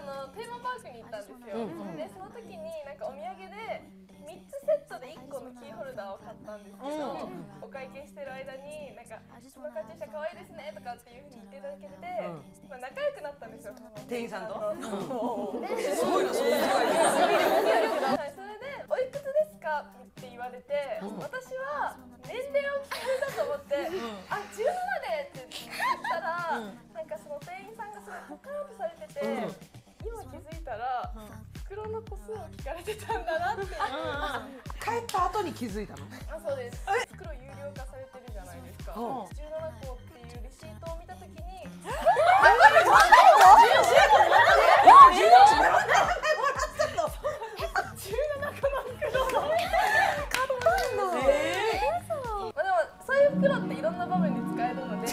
あのテーマパークに行ったんですよ、でその時になんかお土産で3つセットで1個のキーホルダーを買ったんですけど、お会計してる間になんか「そのカチューシャ可愛いですね」とかっていうふうに言っていただけて、まあ、仲良くなったんですよ店員さんと。すごいなそれはい、それで「おいくつですか?」って言われて、私は年齢を聞かれたと思って「あ17で」って言ったら、なんかその店員さんがすごいポカーンとされてて、今気づいたら、袋の個数を聞かれてたんだなって、帰った後に気づいたの？あそうです。袋有料化されてるじゃないですか、う。ん、17個っていうレシートを見たときに袋っていろんな場面で使えるので